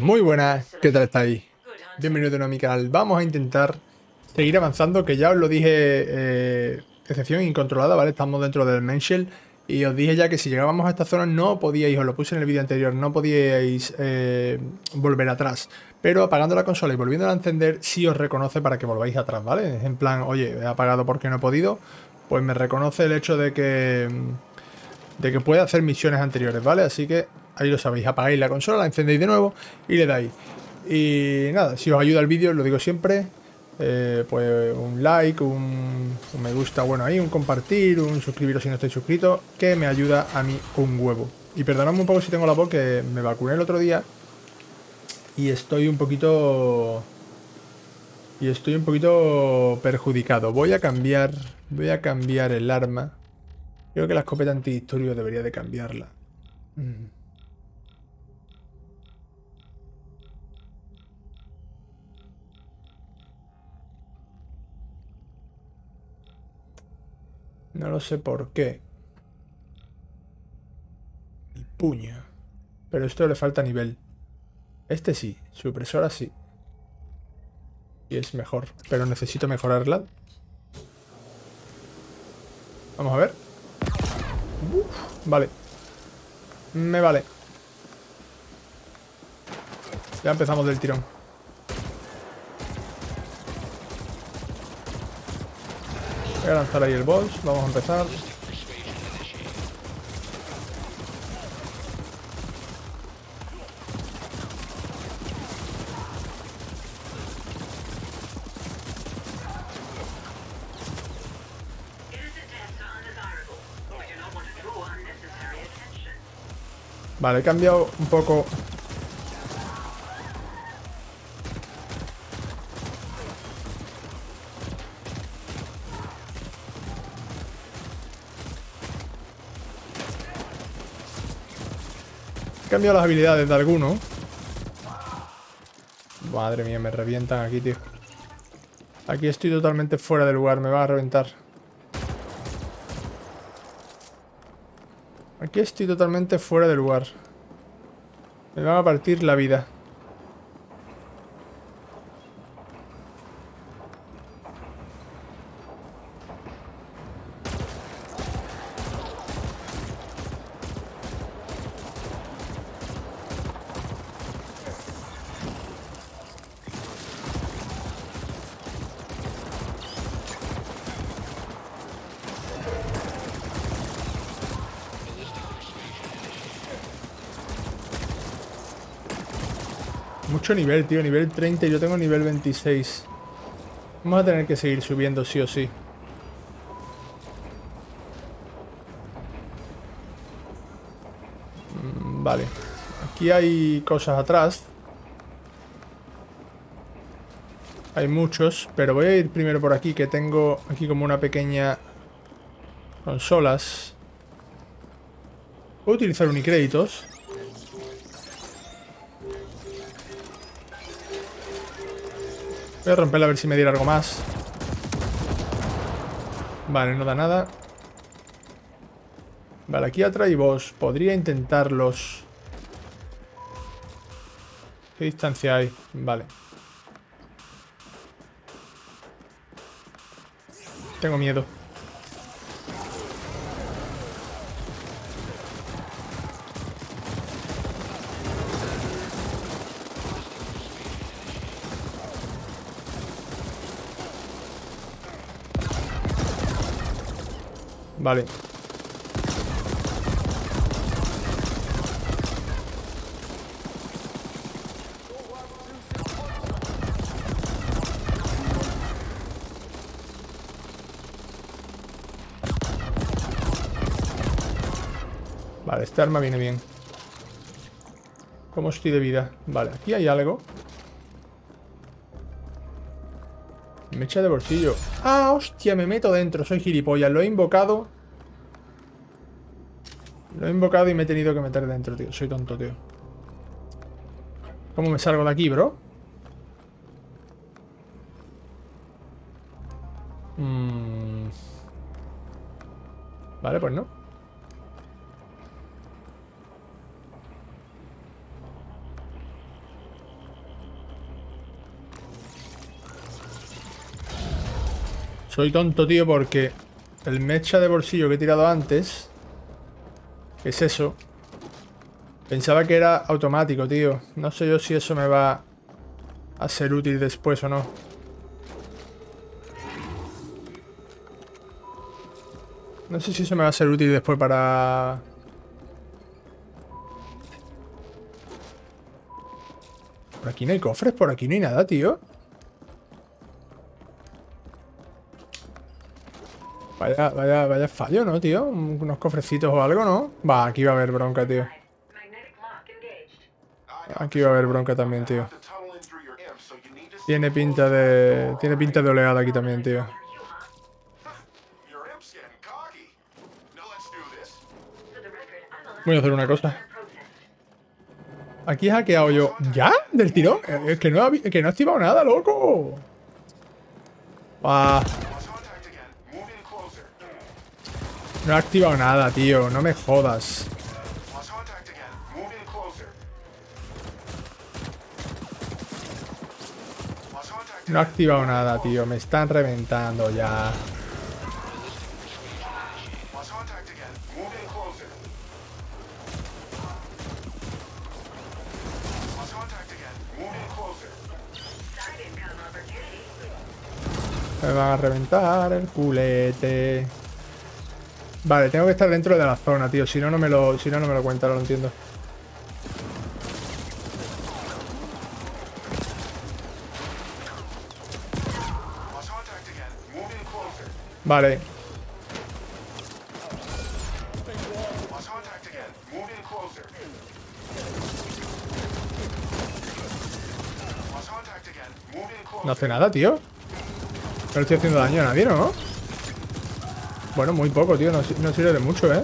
Muy buenas, ¿qué tal estáis? Bienvenido de a mi canal. Vamos a intentar seguir avanzando, que ya os lo dije, eh, excepción incontrolada, ¿vale? Estamos dentro del main shell y os dije ya que si llegábamos a esta zona no podíais, os lo puse en el vídeo anterior, no podíais eh, volver atrás. Pero apagando la consola y volviéndola a encender, sí os reconoce para que volváis atrás, ¿vale? En plan, oye, he apagado porque no he podido, pues me reconoce el hecho de que, de que puede hacer misiones anteriores, ¿vale? Así que ahí lo sabéis, apagáis la consola, la encendéis de nuevo y le dais. Y nada, si os ayuda el vídeo, lo digo siempre, eh, pues un like, un, me gusta, bueno, ahí, un compartir, un suscribiros si no estáis suscritos, que me ayuda a mí un huevo. Y perdonadme un poco si tengo la voz, que me vacuné el otro día y estoy un poquito... Y estoy un poquito perjudicado. Voy a cambiar, voy a cambiar el arma. Creo que la escopeta antidisturbios debería de cambiarla. Mm. No lo sé por qué. El puño. Pero esto le falta nivel. Este sí, supresora sí. Y es mejor. Pero necesito mejorarla. Vamos a ver. Vale. Me vale. Ya empezamos del tirón. Voy a lanzar ahí el boss, vamos a empezar. Vale, he cambiado un poco cambiado las habilidades de alguno. Madre mía, me revientan aquí, tío. Aquí estoy totalmente fuera de lugar, me va a reventar. Aquí estoy totalmente fuera de lugar. Me van a partir la vida. Mucho nivel, tío. Nivel 30 y yo tengo nivel 26. Vamos a tener que seguir subiendo sí o sí. Mm, vale. Aquí hay cosas atrás. Hay muchos, pero voy a ir primero por aquí, que tengo aquí como una pequeña consolas. Puedo utilizar unicréditos. Voy a romperla a ver si me diera algo más. Vale, no da nada. Vale, aquí atrás vos. Podría intentarlos. ¿Qué distancia hay? Vale. Tengo miedo. Vale. Vale, este arma viene bien. ¿Cómo estoy de vida? Vale, aquí hay algo. Mecha de bolsillo. ¡Ah, hostia! Me meto dentro. Soy gilipollas. Lo he invocado. Lo he invocado y me he tenido que meter dentro, tío. Soy tonto, tío. ¿Cómo me salgo de aquí, bro? Soy tonto, tío, porque el mecha de bolsillo que he tirado antes... ¿Qué es eso? Pensaba que era automático, tío. No sé yo si eso me va a ser útil después o no. No sé si eso me va a ser útil después para... Por aquí no hay cofres, por aquí no hay nada, tío. Vaya, vaya, vaya fallo, ¿no, tío? Unos cofrecitos o algo, ¿no? Va, aquí va a haber bronca, tío. Aquí va a haber bronca también, tío. Tiene pinta de... Tiene pinta de oleada aquí también, tío. Voy a hacer una cosa. Aquí he hackeado yo. ¿Ya? ¿Del tirón? Es que no, que no he activado nada, loco. Ah. No he activado nada, tío. No me jodas. No he activado nada, tío. Me están reventando ya. Me van a reventar el culete. Vale, tengo que estar dentro de la zona, tío. Si no, no me lo, si no, no me lo cuenta, no lo entiendo. Vale. No hace nada, tío. No estoy haciendo daño a nadie, ¿no? Bueno, muy poco, tío. No, sirve de mucho, ¿eh?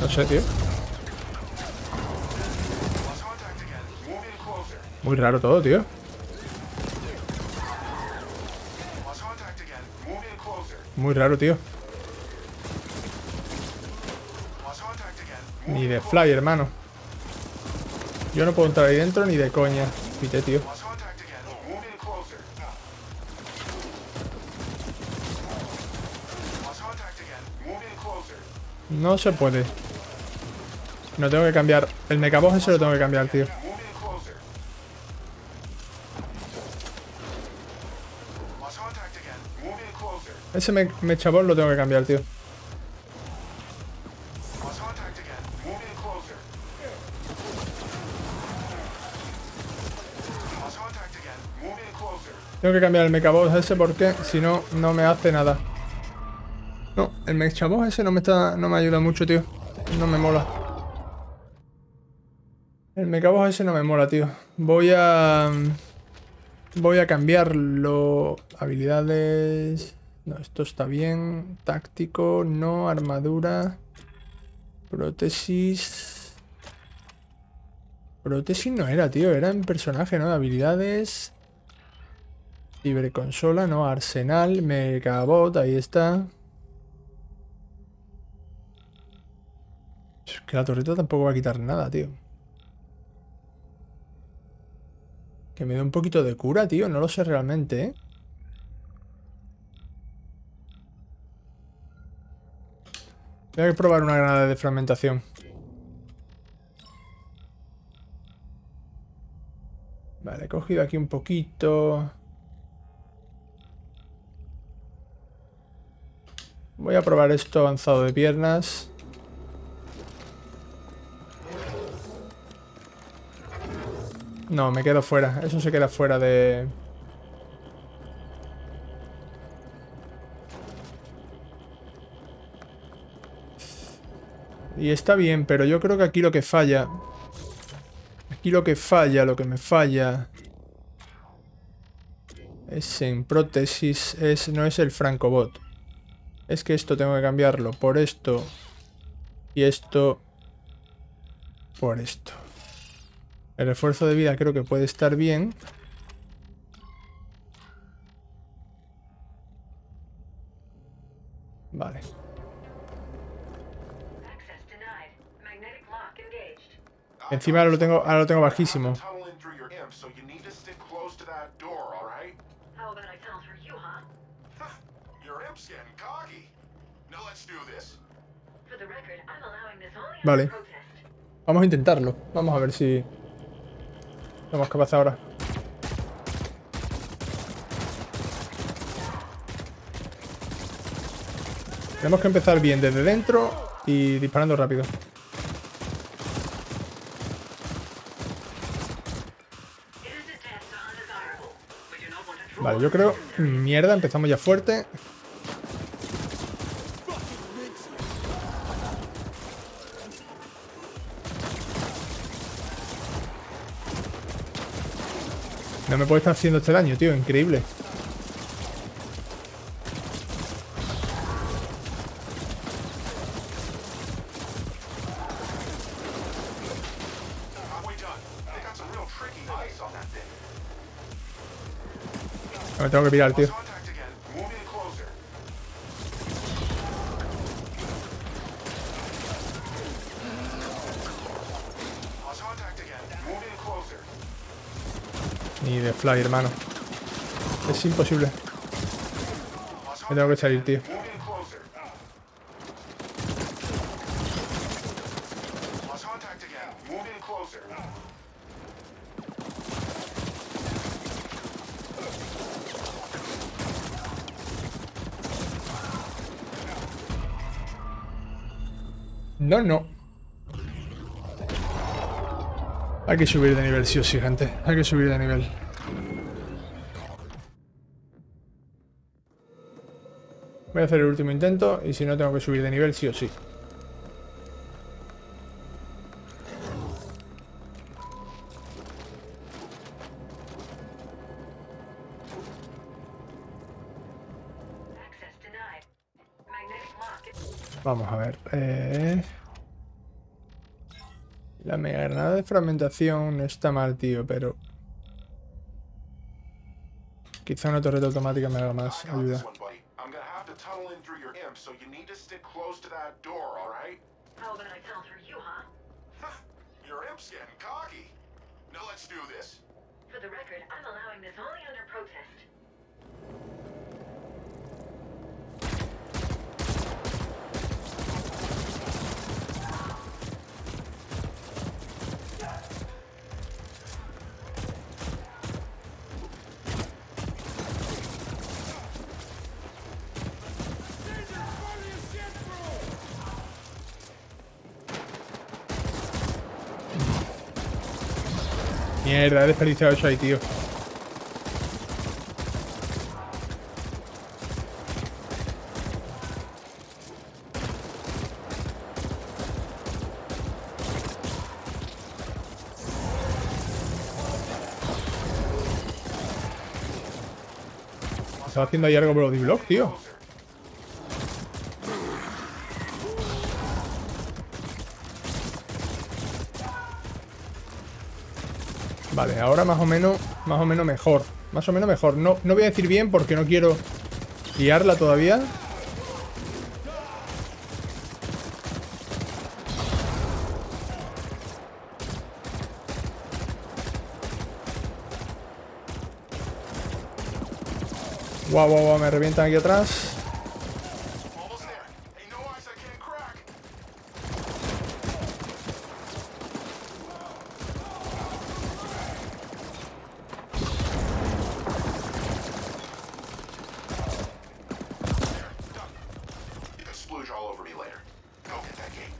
No sé, tío. Muy raro todo, tío. Muy raro, tío. Ni de fly, hermano. Yo no puedo entrar ahí dentro ni de coña. Pite, tío. No se puede. No tengo que cambiar. El mecaboss ese lo tengo que cambiar, tío. Ese me, lo tengo que cambiar, tío. Tengo que cambiar el mechaboss ese porque si no, no me hace nada. No, el mechaboss ese no me está. no me ayuda mucho, tío. No me mola. El mechaboss ese no me mola, tío. Voy a. Voy a cambiarlo. Habilidades. No, esto está bien. Táctico, no, armadura. Prótesis. Prótesis no era, tío. Era en personaje, ¿no? Habilidades. Ciberconsola, no, Arsenal, Megabot, ahí está. Es que la torreta tampoco va a quitar nada, tío. Que me dé un poquito de cura, tío. No lo sé realmente, ¿eh? Voy a probar una granada de fragmentación. Vale, he cogido aquí un poquito. Voy a probar esto avanzado de piernas. No, me quedo fuera. Eso se queda fuera de... Y está bien, pero yo creo que aquí lo que falla... Aquí lo que falla, lo que me falla... Es en prótesis, es, no es el Francobot. Es que esto tengo que cambiarlo por esto. Y esto por esto. El refuerzo de vida creo que puede estar bien. Vale. Access denied. Magnetic lock engaged. Encima ahora lo tengo, ahora lo tengo bajísimo. Vale. Vamos a intentarlo. Vamos a ver si somos capaces ahora. Tenemos que empezar bien desde dentro y disparando rápido. Vale, yo creo... Mierda, empezamos ya fuerte. Me puede estar haciendo este daño, tío. Increíble. Me tengo que pirar, tío. Ni de fly, hermano. Es imposible. Me tengo que salir, tío. No, no. Hay que subir de nivel, sí o sí, gente. Hay que subir de nivel. Voy a hacer el último intento y si no tengo que subir de nivel, sí o sí. Vamos a ver. eh. La mega granada de fragmentación no está mal, tío, pero... Quizá una torreta automática me haga más ayuda. So you need to stick close to that door, alright? How about I tell through you, huh? Your imp's getting cocky. Now let's do this. For the record, I'm allowing this only under Mierda, he desperdiciado eso ahí, tío. Estaba haciendo ahí algo Brody Block, tío. Vale, ahora más o menos, más o menos mejor. Más o menos mejor. No, no voy a decir bien porque no quiero liarla todavía. Guau, guau, guau, me revientan aquí atrás.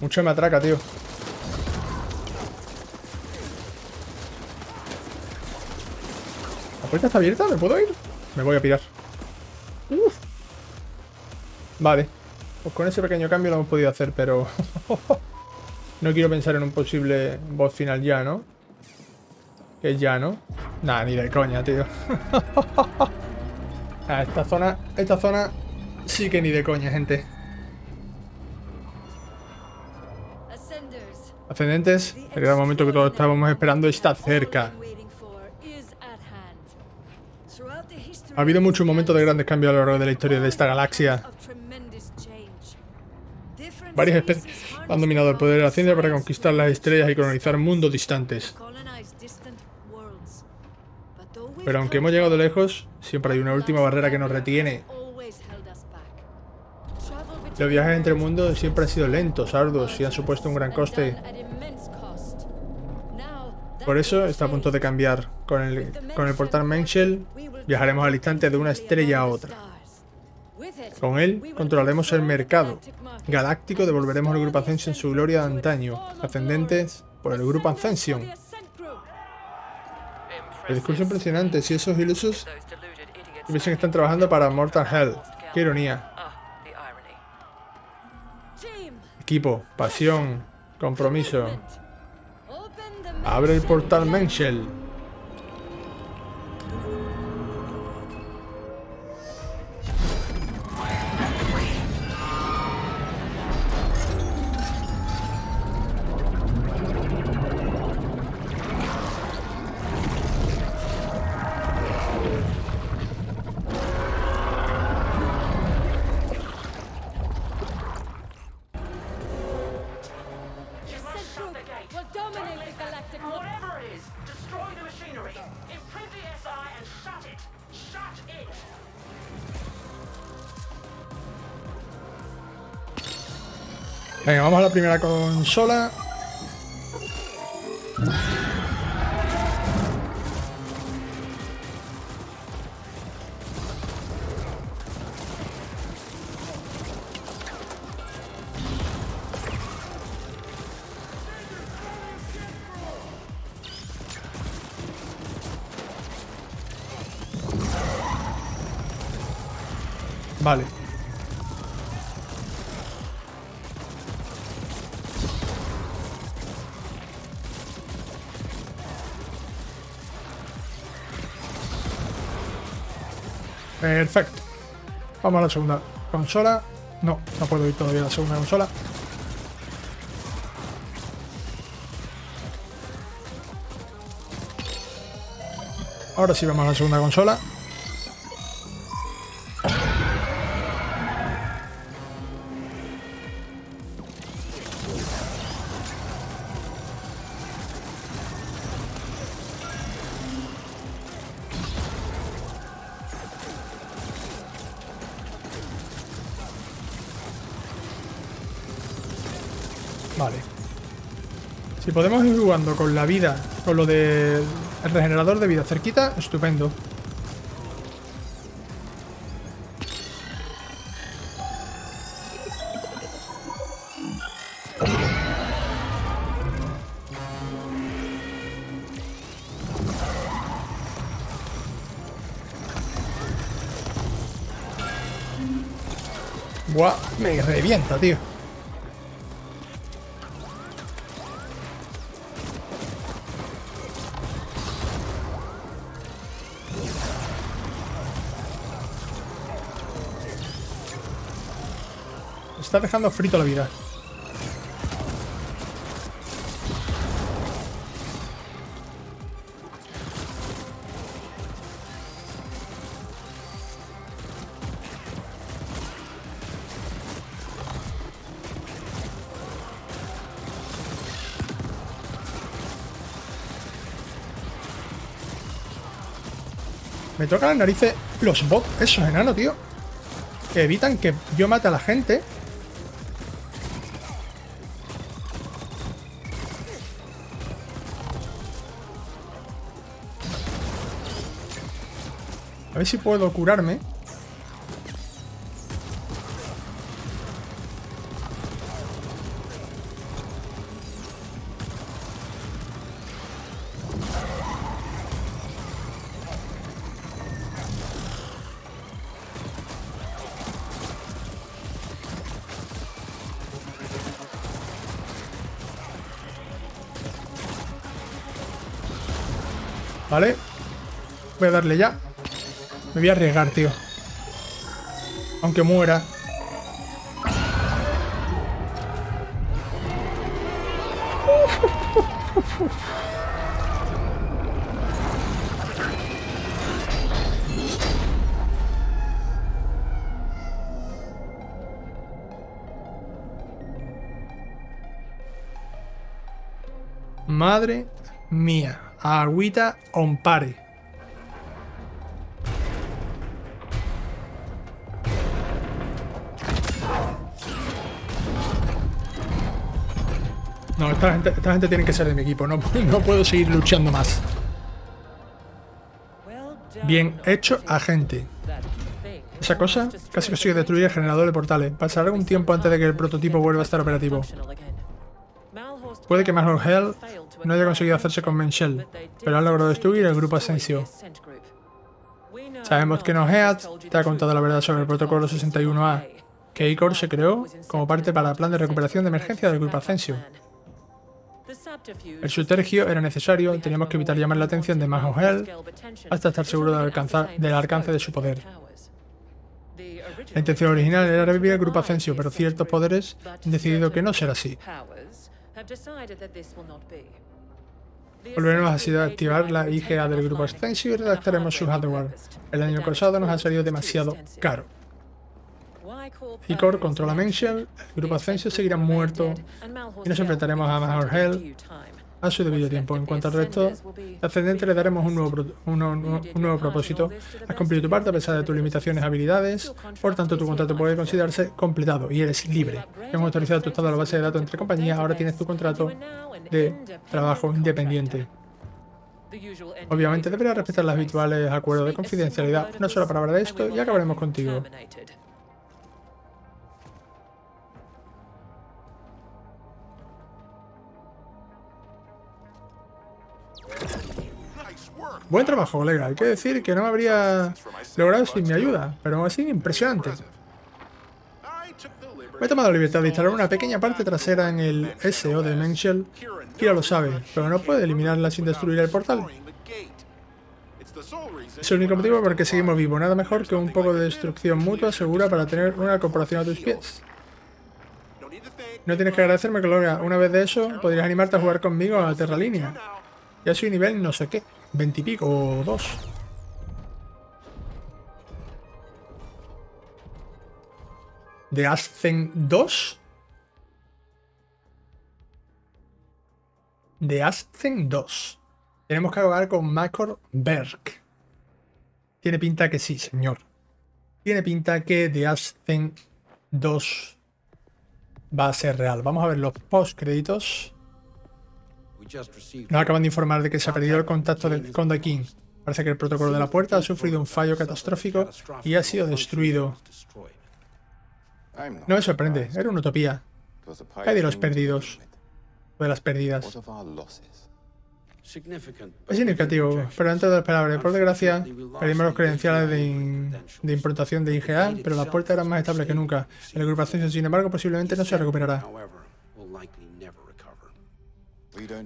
Mucho me atraca, tío. ¿La puerta está abierta? ¿Me puedo ir? Me voy a pirar. Uf. Vale. Pues con ese pequeño cambio lo hemos podido hacer, pero... no quiero pensar en un posible boss final ya, ¿no? Que ya, ¿no? Nah, ni de coña, tío. Esta zona... Esta zona... Sí que ni de coña, gente. El gran momento que todos estábamos esperando está cerca. Ha habido muchos momentos de grandes cambios a lo largo de la historia de esta galaxia. Varias especies han dominado el poder de la ciencia para conquistar las estrellas y colonizar mundos distantes. Pero aunque hemos llegado lejos, siempre hay una última barrera que nos retiene. Los viajes entre mundos siempre han sido lentos, arduos y han supuesto un gran coste. Por eso está a punto de cambiar. Con el, con el portal Menshel viajaremos al instante de una estrella a otra. Con él controlaremos el mercado galáctico, devolveremos al grupo Ascension su gloria de antaño, ascendentes por el grupo Ascension. El discurso impresionante, si esos ilusos piensan que están trabajando para Mortal Hell. Qué ironía. Equipo, pasión, compromiso. Abre el portal Menshel. Primera consola. Perfecto. Vamos a la segunda consola. No, no puedo ir todavía a la segunda consola. Ahora sí vamos a la segunda consola. Si podemos ir jugando con la vida, con lo de el regenerador de vida cerquita, estupendo. Buah, me revienta, tío. Está dejando frito la vida. Me tocan las narices los bots, esos enanos, tío. Que evitan que yo mate a la gente. Ver si puedo curarme. Vale. Voy a darle ya. Me voy a arriesgar, tío. Aunque muera. Madre mía, agüita on pare. Esta gente, tiene que ser de mi equipo. No, puedo seguir luchando más. Bien hecho, agente. Esa cosa casi consigue destruir el generador de portales. Pasará algún tiempo antes de que el prototipo vuelva a estar operativo. Puede que Major Hell no haya conseguido hacerse con Menshell, pero ha logrado destruir el grupo Asensio. Sabemos que Noheat te ha contado la verdad sobre el protocolo 61A, que ICOR se creó como parte para el plan de recuperación de emergencia del grupo Asensio. El subtergio era necesario, teníamos que evitar llamar la atención de Major Hell hasta estar seguro del, alcance de su poder. La intención original era revivir el grupo Asensio, pero ciertos poderes han decidido que no será así. Volveremos a activar la IGA del grupo Asensio y redactaremos su hardware. El año pasado nos ha salido demasiado caro. Icor controla Menshell, el grupo Ascensio seguirá muerto y nos enfrentaremos a Major Hell A su debido tiempo. En cuanto al resto, ascendente le daremos un nuevo, uno- un nuevo propósito. Has cumplido tu parte a pesar de tus limitaciones y habilidades, por tanto tu contrato puede considerarse completado y eres libre. Hemos autorizado tu estado a la base de datos entre compañías, ahora tienes tu contrato de trabajo independiente. Obviamente deberás respetar los habituales acuerdos de confidencialidad. Una sola palabra de esto y acabaremos contigo. Buen trabajo, colega. Hay que decir que no habría logrado sin mi ayuda, pero aún así impresionante. Me he tomado la libertad de instalar una pequeña parte trasera en el SO de Menshell. Kira lo sabe, pero no puede eliminarla sin destruir el portal. Es el único motivo por el que seguimos vivos. Nada mejor que un poco de destrucción mutua segura para tener una corporación a tus pies. no tienes que agradecerme, colega. Una vez de eso, podrías animarte a jugar conmigo a Terra Línea. Ya soy nivel no sé qué, veintipico o dos. ¿De Ascen 2? De Ascen 2. Tenemos que jugar con Makor Berg. Tiene pinta que sí, señor. Tiene pinta que de Ascen 2 va a ser real. Vamos a ver los post créditos. Nos acaban de informar de que se ha perdido el contacto con The King. Parece que el protocolo de la puerta ha sufrido un fallo catastrófico y ha sido destruido. No me sorprende, era una utopía. Hay de los perdidos, o de las perdidas. Es significativo, pero antes de lo esperable. Por desgracia, perdimos los credenciales de, in- de implantación IGA, pero la puerta era más estable que nunca. Grupo Ascension, sin embargo, posiblemente no se recuperará.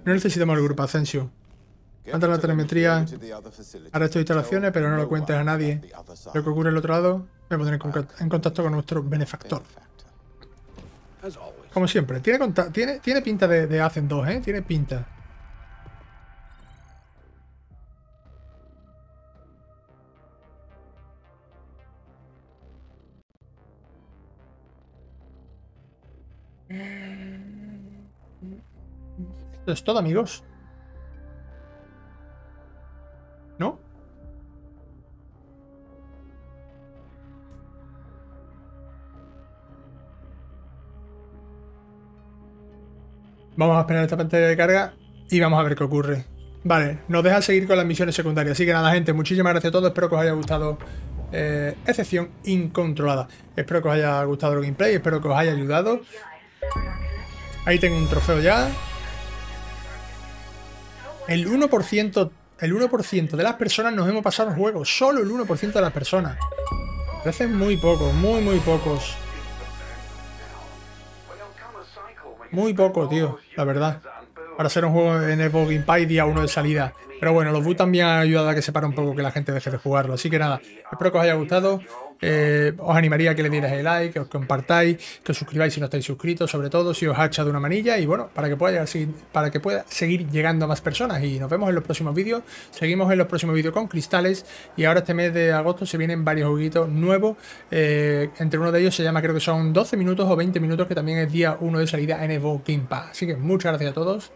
No necesitamos el grupo Ascension. Anda la telemetría al resto de instalaciones, pero no lo cuentes a nadie. Lo que ocurre al otro lado, me pondré en, contacto con nuestro benefactor. Como siempre, tiene, conta- tiene, tiene pinta de, de Hacen 2, ¿eh? Tiene pinta. Es todo, amigos. ¿No? Vamos a esperar esta pantalla de carga y vamos a ver qué ocurre. Vale, nos deja seguir con las misiones secundarias. Así que nada, gente, muchísimas gracias a todos. Espero que os haya gustado eh, Excepción Incontrolada. Espero que os haya gustado el gameplay, espero que os haya ayudado. Ahí tengo un trofeo ya. El 1%, el 1% de las personas nos hemos pasado el juego. Solo el 1% de las personas. Parecen muy pocos, muy, muy pocos. Muy poco, tío, la verdad. Para ser un juego en Xbox Game Pass día 1 de salida. Pero bueno, los boot también han ayudado a que se pare un poco que la gente deje de jugarlo. Así que nada, espero que os haya gustado. Eh, os animaría a que le dierais el like, que os compartáis, que os suscribáis si no estáis suscritos, sobre todo si os ha echado una manilla. Y bueno, para que pueda, llegar- para que pueda seguir llegando a más personas. Y nos vemos en los próximos vídeos. Seguimos en los próximos vídeos con cristales. Y ahora este mes de agosto se vienen varios jueguitos nuevos. Eh, entre uno de ellos se llama, creo que son 12 minutos o 20 minutos, que también es día 1 de salida en Evo Game Pass. Así que muchas gracias a todos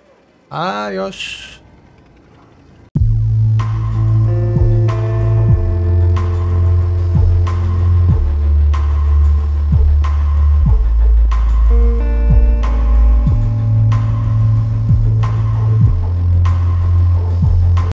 Adiós.